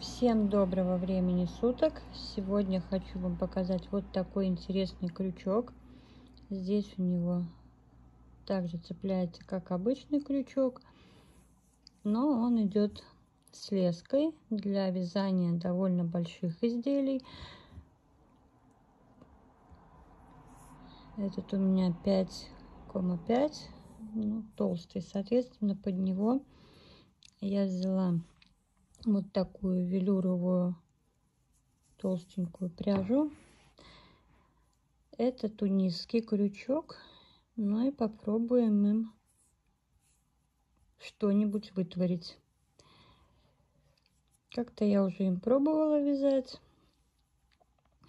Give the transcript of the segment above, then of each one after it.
Всем доброго времени суток! Сегодня хочу вам показать вот такой интересный крючок. Здесь у него также цепляется как обычный крючок, но он идет с леской для вязания довольно больших изделий. Этот у меня 5,5, ну, толстый, соответственно, под него я взяла вот такую велюровую толстенькую пряжу. Это тунисский крючок. Ну и попробуем им что-нибудь вытворить. Как-то я уже им пробовала вязать.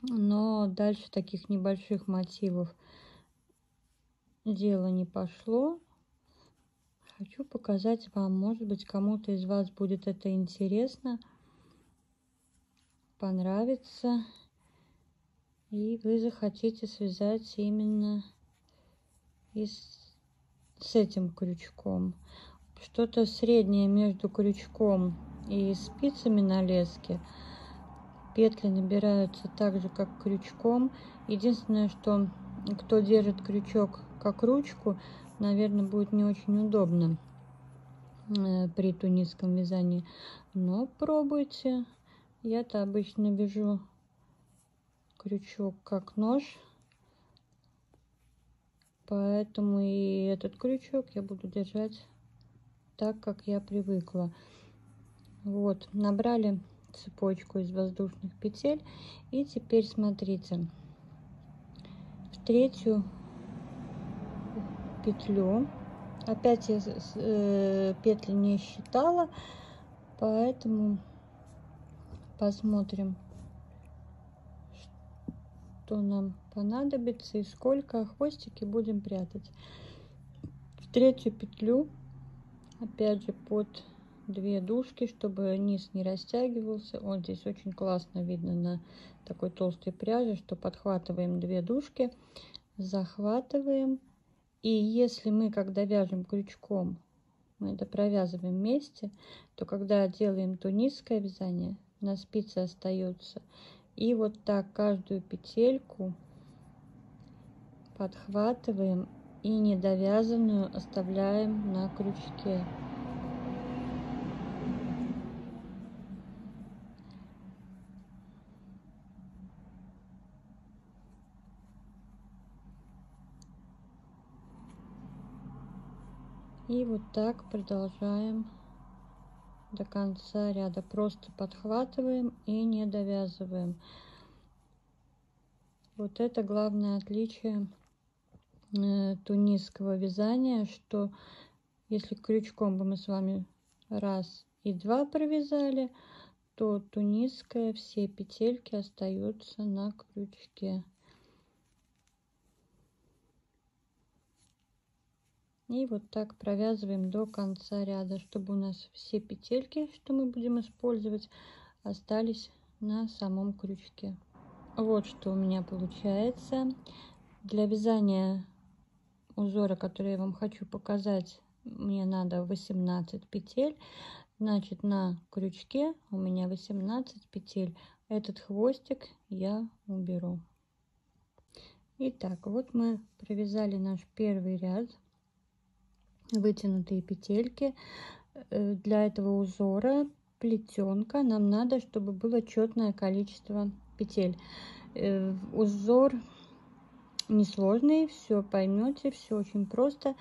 Но дальше таких небольших мотивов дело не пошло. Хочу показать вам, может быть, кому-то из вас будет это интересно, понравится, и вы захотите связать именно и с, с этим крючком. Что-то среднее между крючком и спицами на леске. Петли набираются так же, как крючком. Единственное, что кто держит крючок как ручку, наверное, будет не очень удобно э, при тунисском вязании. Но пробуйте. Я-то обычно вяжу крючок как нож. Поэтому и этот крючок я буду держать так, как я привыкла. Вот, набрали цепочку из воздушных петель. И теперь смотрите, в третью петлю. Опять я э, петли не считала, поэтому посмотрим, что нам понадобится и сколько хвостики будем прятать. В третью петлю, опять же под две дужки, чтобы низ не растягивался. Вот здесь очень классно видно на такой толстой пряже, что подхватываем две дужки, захватываем и если мы, когда вяжем крючком, мы это провязываем вместе, то когда делаем тунисское вязание, на спице остается. И вот так каждую петельку подхватываем и недовязанную оставляем на крючке. И вот так продолжаем до конца ряда. Просто подхватываем и не довязываем. Вот это главное отличие э, тунисского вязания, что если крючком бы мы с вами раз и два провязали, то тунисская все петельки остаются на крючке. И вот так провязываем до конца ряда, чтобы у нас все петельки, что мы будем использовать, остались на самом крючке. Вот что у меня получается. Для вязания узора, который я вам хочу показать, мне надо 18 петель. Значит, на крючке у меня 18 петель. Этот хвостик я уберу. Итак, вот мы провязали наш первый ряд вытянутые петельки. Э, для этого узора плетенка нам надо, чтобы было четное количество петель. Э, узор несложный, все поймете, все очень просто.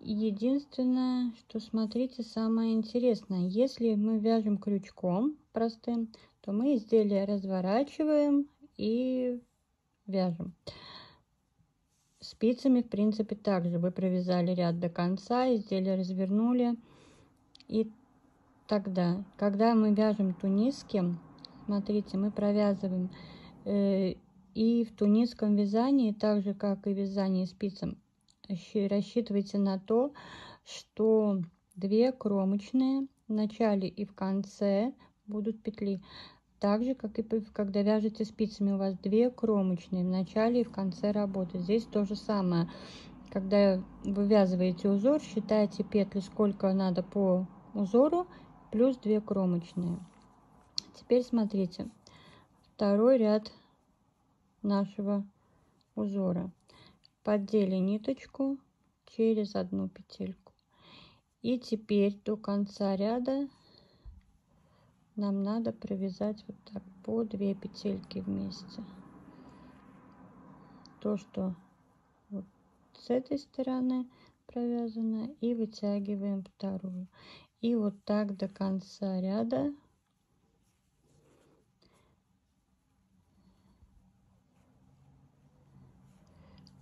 Единственное, что смотрите, самое интересное, если мы вяжем крючком простым, то мы изделие разворачиваем и вяжем. Спицами, в принципе, также вы провязали ряд до конца, изделие развернули. И тогда, когда мы вяжем тунисским, смотрите, мы провязываем э, и в тунисском вязании, так же, как и вязание спицам, рассчитывайте на то, что две кромочные в начале и в конце будут петли. Так же, как и когда вяжете спицами, у вас две кромочные в начале и в конце работы. Здесь то же самое. Когда вывязываете узор, считайте петли, сколько надо по узору, плюс две кромочные. теперь смотрите второй ряд нашего узора поддели ниточку через одну петельку и теперь до конца ряда нам надо провязать вот так по 2 петельки вместе. То что вот с этой стороны провязано и вытягиваем вторую. И вот так до конца ряда.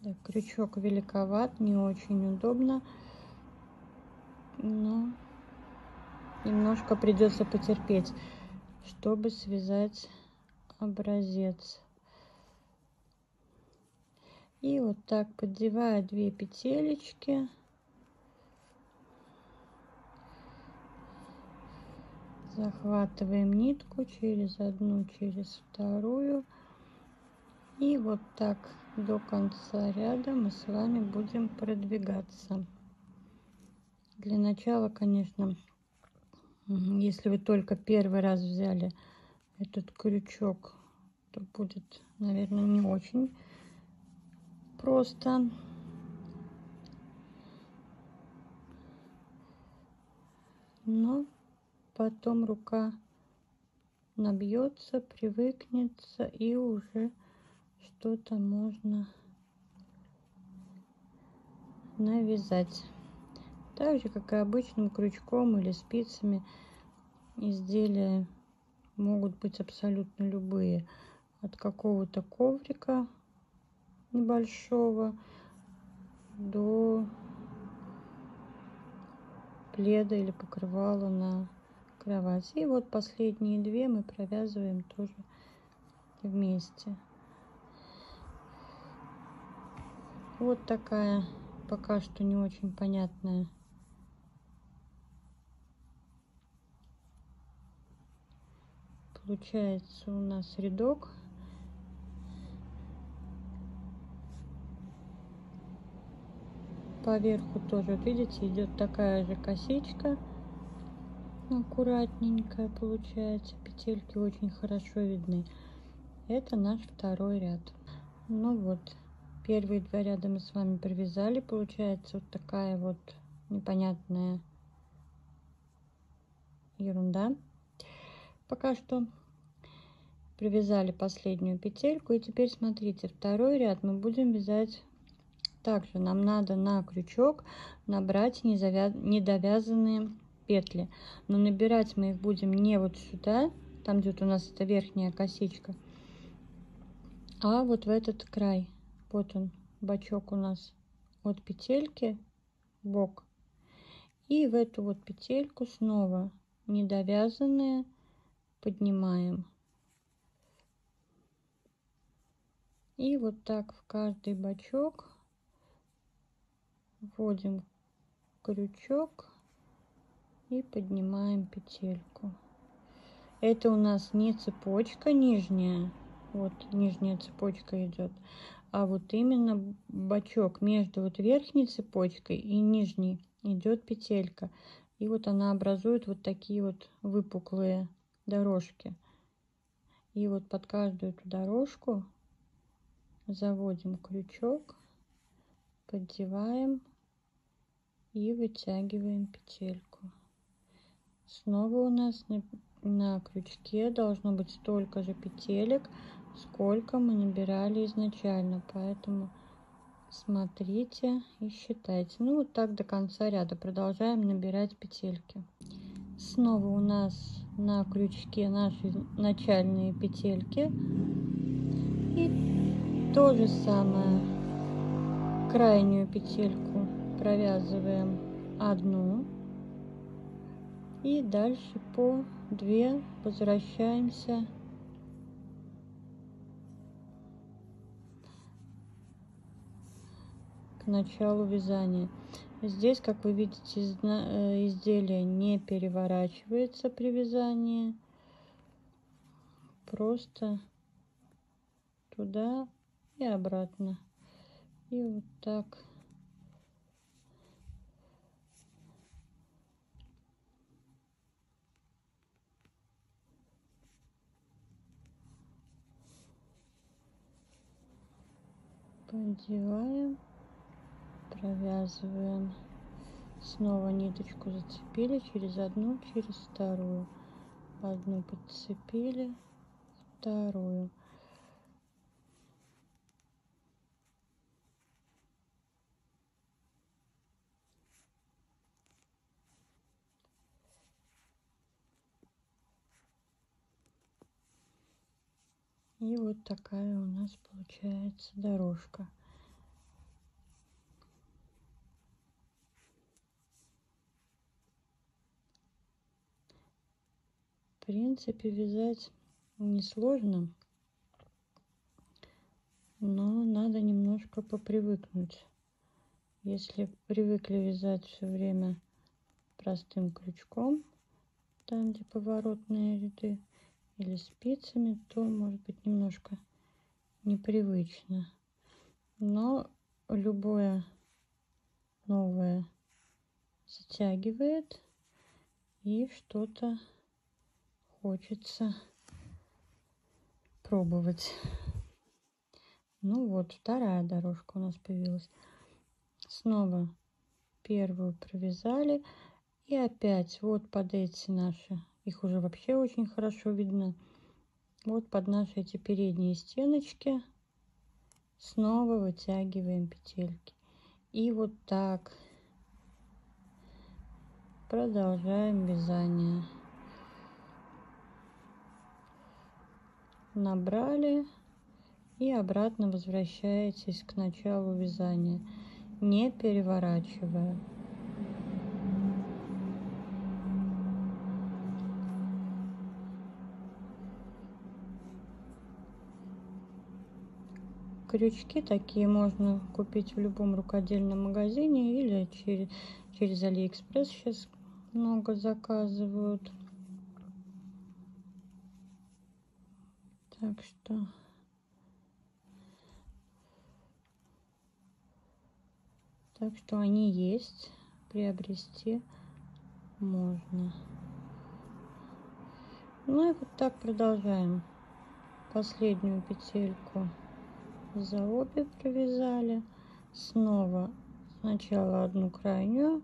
Да, крючок великоват не очень удобно но немножко придется потерпеть чтобы связать образец. И вот так поддевая две петелечки. Захватываем нитку через одну через вторую. И вот так до конца ряда мы с вами будем продвигаться. Для начала конечно если вы только первый раз взяли этот крючок то будет наверное не очень просто. Но потом рука набьется привыкнется и уже что-то можно навязать так же как и обычным крючком или спицами изделия могут быть абсолютно любые от какого-то коврика небольшого до пледа или покрывала на кровать. И вот последние две мы провязываем тоже вместе. Вот такая пока что не очень понятная получается у нас рядок. Поверху тоже вот видите идет такая же косичка. Аккуратненькая получается петельки очень хорошо видны. Это наш второй ряд. Ну вот первые два ряда мы с вами провязали получается вот такая вот непонятная ерунда пока что привязали последнюю петельку. И теперь смотрите второй ряд мы будем вязать также. Нам надо на крючок набрать недовязанные петли. Но набирать мы их будем не вот сюда там где у нас это верхняя косичка а вот в этот край. Вот он бачок у нас от петельки бок. И в эту вот петельку снова недовязанные поднимаем. И вот так в каждый бачок вводим крючок и поднимаем петельку. Это у нас не цепочка нижняя вот нижняя цепочка идет а вот именно бачок между вот верхней цепочкой и нижней идет петелька. И вот она образует вот такие вот выпуклые дорожки. И вот под каждую эту дорожку заводим крючок поддеваем и вытягиваем петельку. Снова у нас на, на крючке должно быть столько же петелек сколько мы набирали изначально. Поэтому смотрите и считайте. Ну вот так до конца ряда. Продолжаем набирать петельки снова у нас на крючке наши начальные петельки. И то же самое. Крайнюю петельку провязываем одну. И дальше по 2 возвращаемся. К началу вязания Здесь, как вы видите, э, изделие не переворачивается при вязании. Просто туда и обратно. И вот так. Поддеваем провязываем. Снова ниточку зацепили через одну, через вторую. Одну подцепили, вторую. И вот такая у нас получается дорожка. Принципе, вязать несложно, но надо немножко попривыкнуть. Если привыкли вязать все время простым крючком, там где поворотные ряды, или спицами, то может быть немножко непривычно. Но любое новое затягивает и что-то хочется пробовать. Ну вот, вторая дорожка у нас появилась. Снова первую провязали. И опять вот под эти наши их уже вообще очень хорошо видно. Вот под наши эти передние стеночки снова вытягиваем петельки. И вот так продолжаем вязание. Набрали и обратно возвращаетесь к началу вязания, не переворачивая. Крючки такие можно купить в любом рукодельном магазине или через, через Алиэкспресс сейчас много заказывают. Так что. Так что они есть, приобрести можно. Ну и вот так продолжаем последнюю петельку. За обе провязали. Снова сначала одну крайнюю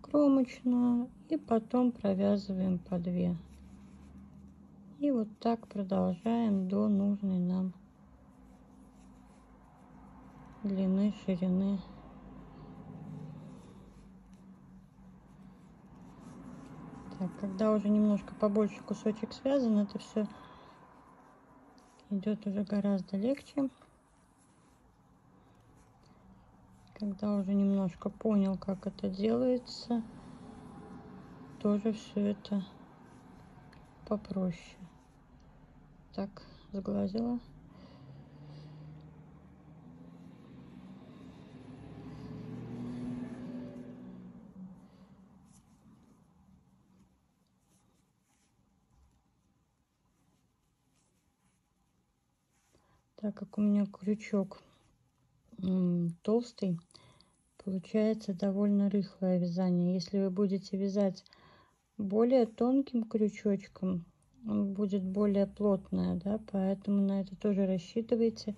кромочную и потом провязываем по 2 и вот так продолжаем до нужной нам длины ширины так когда уже немножко побольше кусочек связан это все идет уже гораздо легче когда уже немножко понял, как это делается, тоже все это попроще. Так, сглазила. Так как у меня крючок толстый, получается довольно рыхлое вязание. Если вы будете вязать более тонким крючочком, будет более плотное, да, поэтому на это тоже рассчитывайте.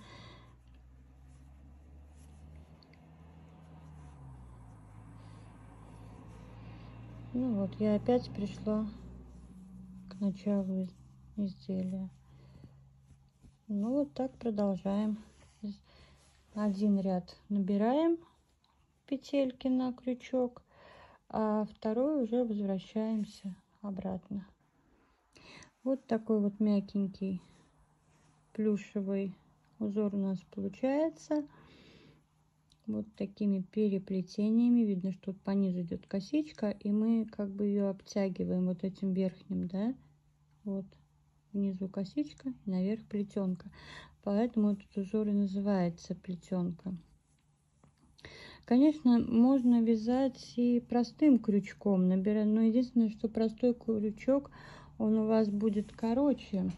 Ну вот, я опять пришла к началу изделия. Ну вот так продолжаем один ряд набираем петельки на крючок а второй уже возвращаемся обратно вот такой вот мягенький плюшевый узор у нас получается. Вот такими переплетениями. Видно что тут по низу идет косичка и мы как бы ее обтягиваем вот этим верхним да. Вот внизу косичка наверх плетенка поэтому этот узор и называется плетенка. Конечно, можно вязать и простым крючком, набирая, но единственное, что простой крючок, он у вас будет короче,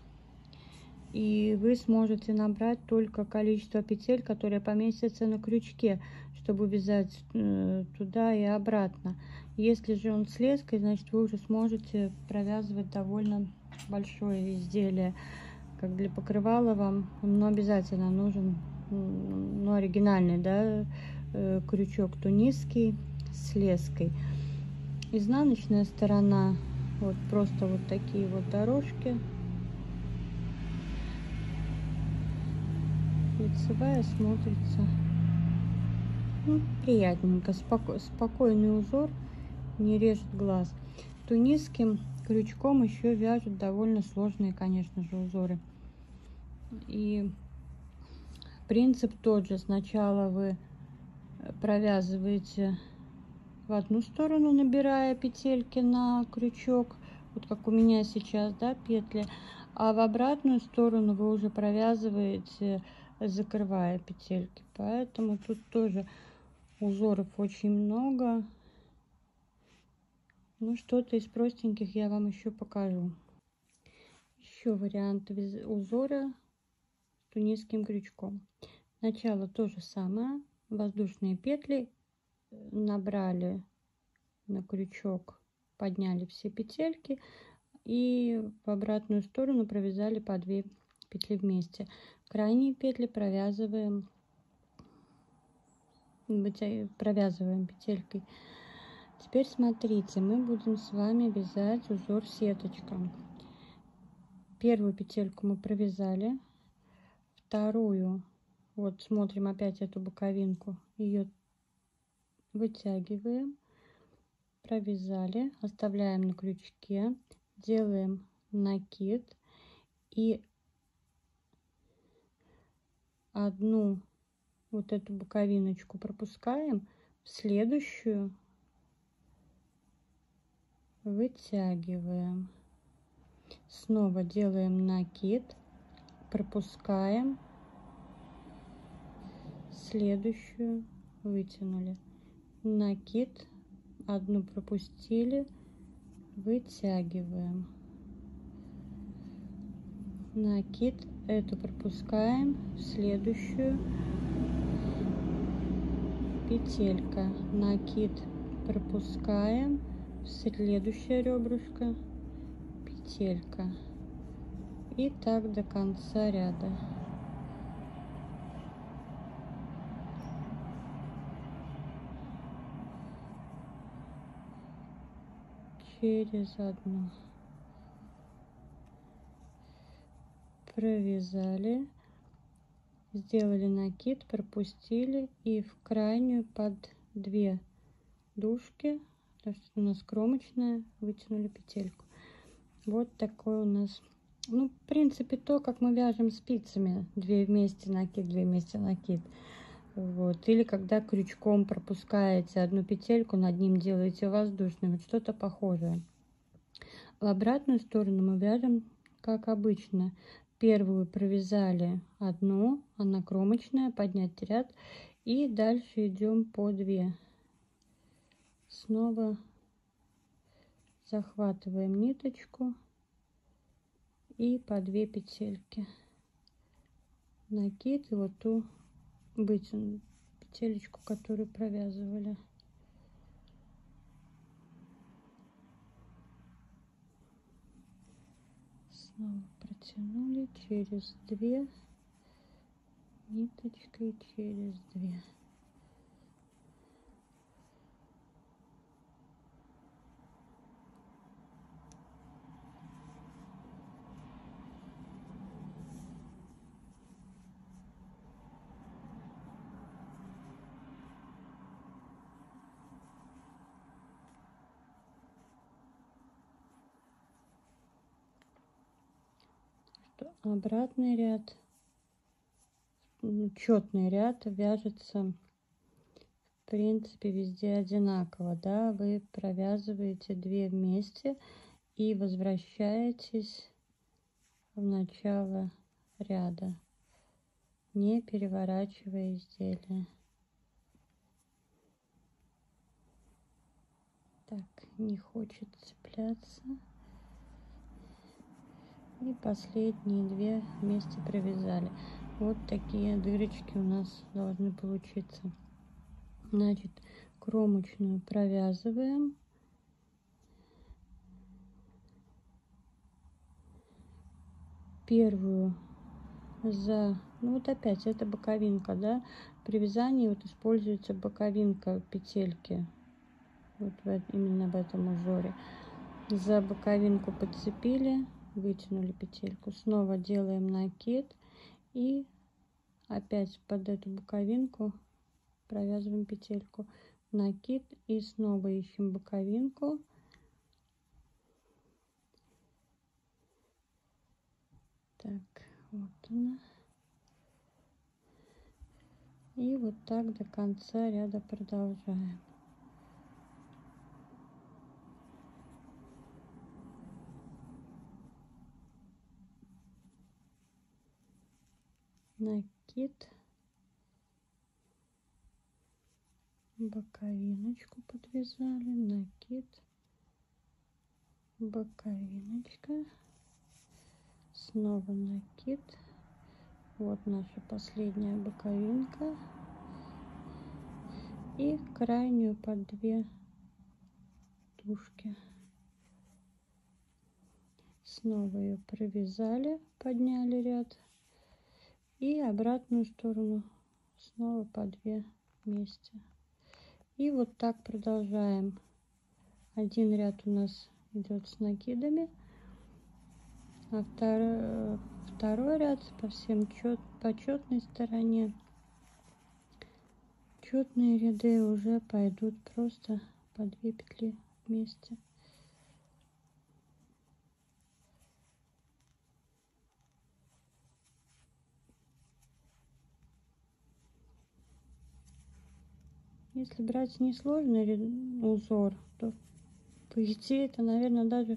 и вы сможете набрать только количество петель, которые поместятся на крючке, чтобы вязать э, туда и обратно. Если же он с леской, значит вы уже сможете провязывать довольно большое изделие как для покрывала вам, но обязательно нужен ну, оригинальный, да, э, крючок тунисский с леской. Изнаночная сторона, вот просто вот такие вот дорожки. Лицевая смотрится ну, приятненько, споко спокойный узор, не режет глаз. Тунисским крючком еще вяжут довольно сложные, конечно же, узоры. И принцип тот же. Сначала вы провязываете в одну сторону, набирая петельки на крючок, вот как у меня сейчас, да, петли, а в обратную сторону вы уже провязываете, закрывая петельки. Поэтому тут тоже узоров очень много. Ну, что-то из простеньких я вам еще покажу. Еще вариант узора с тунисским крючком. Начало то же самое. Воздушные петли. Набрали на крючок, подняли все петельки. И в обратную сторону провязали по 2 петли вместе. Крайние петли провязываем провязываем петелькой. Теперь смотрите, мы будем с вами вязать узор сеточка. Первую петельку мы провязали, вторую, вот смотрим опять эту боковинку, ее вытягиваем, провязали, оставляем на крючке, делаем накид и одну вот эту боковиночку пропускаем в следующую вытягиваем. Снова делаем накид пропускаем. Следующую вытянули накид одну пропустили вытягиваем. Накид эту пропускаем следующую. Петелька накид пропускаем следующая ребрышко петелька. И так до конца ряда через одну. Провязали. Сделали накид пропустили. И в крайнюю под две дужки то что у нас кромочная вытянули петельку. Вот такой у нас ну в принципе то как мы вяжем спицами. Две вместе накид две вместе накид вот. Или когда крючком пропускаете одну петельку над ним делаете воздушным вот что-то похожее. В обратную сторону мы вяжем как обычно. Первую провязали одну она кромочная поднять ряд. И дальше идем по 2 снова захватываем ниточку и по 2 петельки накид и вот ту вытяну петелечку которую провязывали. Снова протянули через две ниточкой через две обратный ряд. Четный ряд вяжется в принципе везде одинаково да? Вы провязываете 2 вместе и возвращаетесь в начало ряда не переворачивая изделие. Так не хочет цепляться и последние две вместе провязали вот такие дырочки у нас должны получиться значит кромочную провязываем первую за Ну вот опять, это боковинка, да. При вязании вот используется боковинка петельки. Вот именно в этом узоре. За боковинку подцепили, вытянули петельку. Снова делаем накид и опять под эту боковинку провязываем петельку. Накид и снова ищем боковинку. Так, вот она. И вот так до конца ряда продолжаем. Накид, боковиночку подвязали, накид, боковиночка, снова накид. Вот наша последняя боковинка. И крайнюю под две тушки. Снова ее провязали, подняли ряд и обратную сторону. Снова по две вместе. И вот так продолжаем. Один ряд у нас идет с накидами а второй, второй ряд по всем чет, по четной стороне. Четные ряды уже пойдут просто по две петли вместе Если брать несложный узор, то по идее это, наверное, даже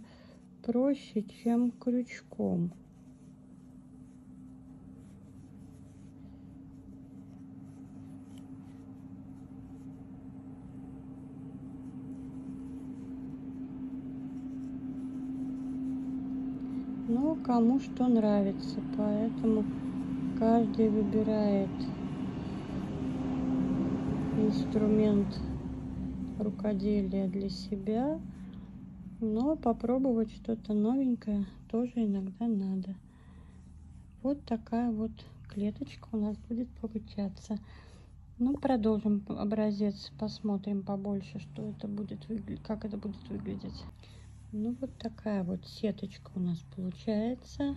проще, чем крючком. Но кому что нравится, поэтому каждый выбирает инструмент рукоделия для себя, но попробовать что-то новенькое тоже иногда надо. Вот такая вот клеточка у нас будет получаться. Ну, продолжим образец, посмотрим побольше, что это будет выглядеть, как это будет выглядеть. Ну, вот такая вот сеточка у нас получается.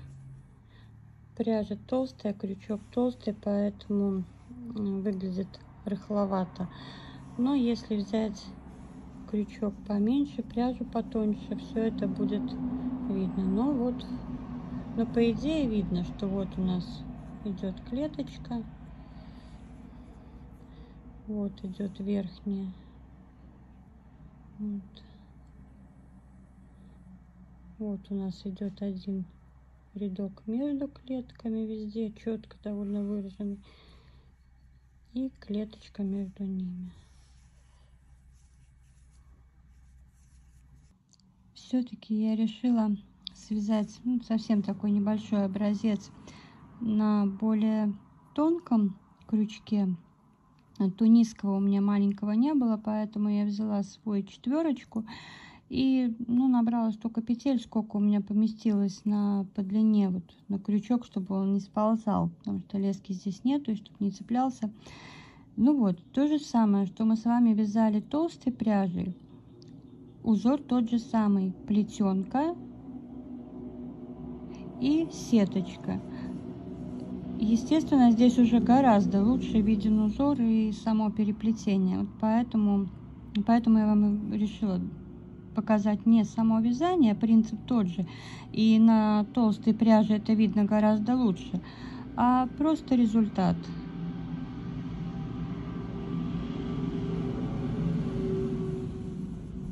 Пряжа толстая, крючок толстый, поэтому выглядит рыхловато. Но если взять крючок поменьше, пряжу потоньше, все это будет видно. Но вот, но по идее видно, что вот у нас идет клеточка. Вот идет верхняя. Вот. вот у нас идет один рядок между клетками везде, четко довольно выраженный и клеточка между ними. Все-таки я решила связать ну, совсем такой небольшой образец на более тонком крючке. Тунисского у меня маленького не было, поэтому я взяла свой четверочку и ну, набрала столько петель, сколько у меня поместилось на, по длине, вот, на крючок, чтобы он не сползал, потому что лески здесь нету, и чтобы не цеплялся. Ну вот, то же самое, что мы с вами вязали толстой пряжей. Узор тот же самый, плетенка и сеточка. Естественно, здесь уже гораздо лучше виден узор и само переплетение. Вот поэтому, поэтому я вам решила показать не само вязание, а принцип тот же. И на толстой пряже это видно гораздо лучше, а просто результат.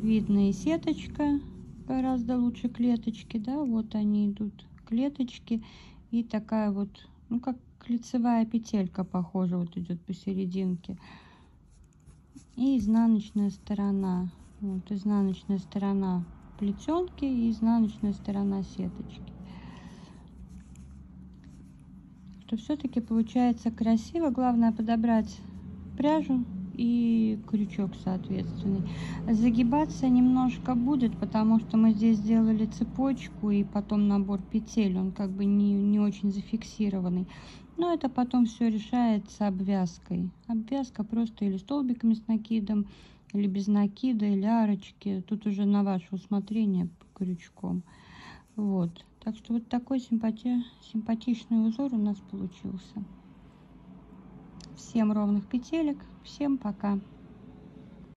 Видно и сеточка гораздо лучше клеточки, да, вот они идут клеточки и такая вот, ну как лицевая петелька похоже вот идет посерединке. И изнаночная сторона вот изнаночная сторона плетенки и изнаночная сторона сеточки. Что все-таки получается красиво. Главное подобрать пряжу и крючок соответственный. Загибаться немножко будет, потому что мы здесь сделали цепочку и потом набор петель, он как бы не, не очень зафиксированный. Но это потом все решается обвязкой. Обвязка просто или столбиками с накидом, или без накида, или арочки. Тут уже на ваше усмотрение крючком. Вот. Так что вот такой симпати... симпатичный узор у нас получился. Всем ровных петелек. Всем пока.